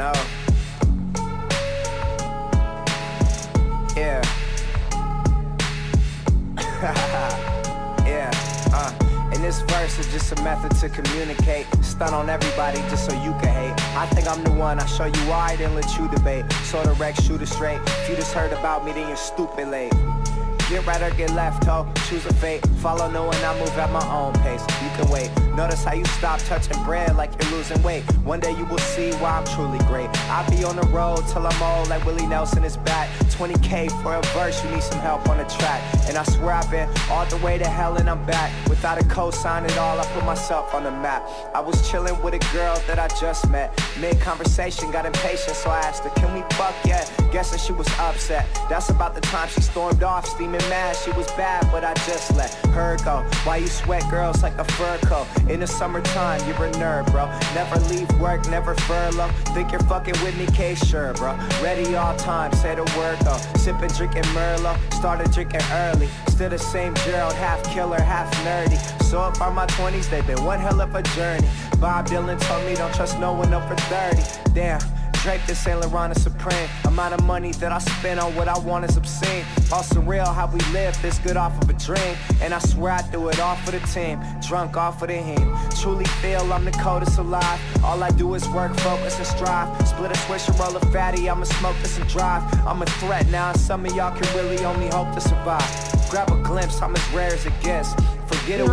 No. Yeah. yeah. Uh. And this verse is just a method to communicate. Stun on everybody just so you can hate. I think I'm the one. I show you why, then let you debate. So the wreck, shoot it straight. If you just heard about me, then you're stupid late. Get right or get left, ho. Choose a fate. Follow no one, I move at my own pace. You can wait. Notice how you stop touching bread like you're losing weight. One day you will see why I'm truly great. I'll be on the road till I'm old like Willie Nelson is back. 20k for a verse, you need some help on the track. And I swear I've been all the way to hell and I'm back. Without a cosign at all, I put myself on the map. I was chilling with a girl that I just met. Mid conversation, got impatient, so I asked her, Can we fuck yet? Guessing she was upset. That's about the time she stormed off, steaming mad. She was bad, but I just let her go. Why you sweat girls like a fur coat? In the summertime, you're a nerd, bro. Never leave work, never furlough. Think you're fucking with me, K sure, bro. Ready all time, say the word though. Sipping, drinking Merlot, started drinking early. Still the same Gerald, half killer, half nerdy. So up on my 20s, they've been one hell of a journey. Bob Dylan told me don't trust no one over 30. Damn. Drake to Saint Laurent is supreme. Amount of money that I spend on what I want is obscene. All surreal how we live this good off of a dream. And I swear I do it all for the team. Drunk off of the him. Truly feel I'm the coldest alive. All I do is work, focus, and strive. Split a switch and roll a fatty. I'ma smoke this and drive. I'm a threat now, some of y'all can really only hope to survive. Grab a glimpse, I'm as rare as it gets. Forget away.